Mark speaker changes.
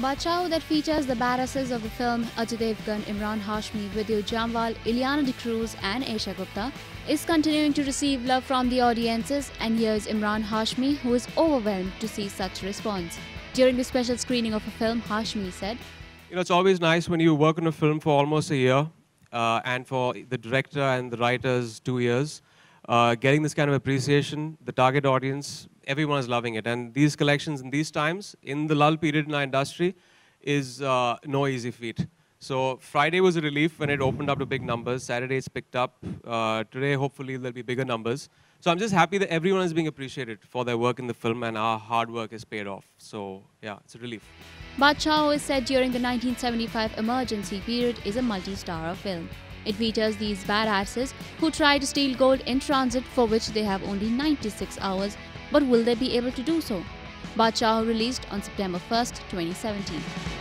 Speaker 1: Baadshaho that features the badasses of the film Ajay Devgn, Emraan Hashmi, Vidyut Jammwal, Ileana D'Cruz and Esha Gupta is continuing to receive love from the audiences and here's Emraan Hashmi who is overwhelmed to see such response. During the special screening of a film, Hashmi said,
Speaker 2: You know, it's always nice when you work on a film for almost a year uh, and for the director and the writers two years. Uh, getting this kind of appreciation, the target audience, everyone is loving it. And these collections in these times, in the lull period in our industry, is uh, no easy feat. So Friday was a relief when it opened up to big numbers. Saturday it's picked up. Uh, today, hopefully, there'll be bigger numbers. So I'm just happy that everyone is being appreciated for their work in the film and our hard work is paid off. So yeah, it's a relief.
Speaker 1: Baadshaho is set during the 1975 emergency period is a multi-star film. It features these badasses who try to steal gold in transit for which they have only 96 hours, but will they be able to do so? Baadshaho released on September 1st, 2017.